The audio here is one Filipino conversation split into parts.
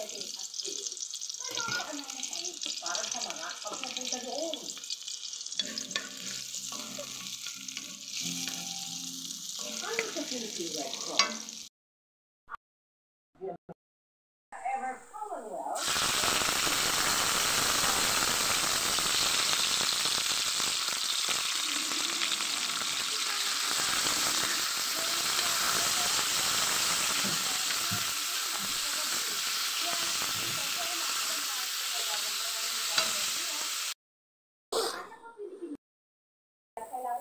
setting activity. Pero ano na kami, para sa mga pagpupunta Red Cross?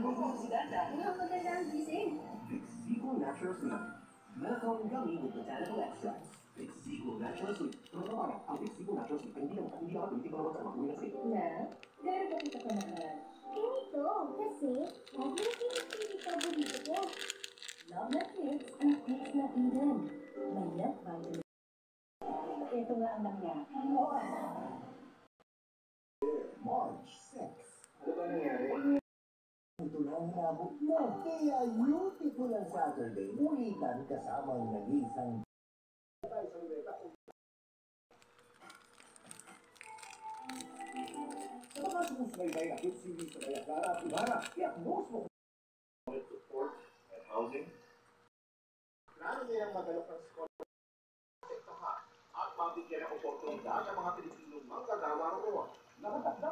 Bubong si Dada. Ang maganda ang gising. Vixigo Natural Sleep. Melatonin with botanical extracts. Vixigo Natural Sleep. Tumatawag ang Vixigo Natural. Hindi lang, hindi lang na sleep. Na? Gano'n ba kita kamahal? Ganito, kasi lagi na pinipili paborito ko. Love na kids ang kids na Eden. May love vitamin. Ito nga ang nangyari. March 6. Ano ba nangyari? Ito na. Kaya beautiful ang Saturday. Ulitan kasamang nag-isang Sa mga sumusubaybay na hit series sa Bayagara at Ibarra, i-acknowledge mo support and housing. Plano nilang magalok ng scholar Sektahan at mabigyan ng oportunidad ang mga Pilipinong manggagawa roon. Nakatakdaw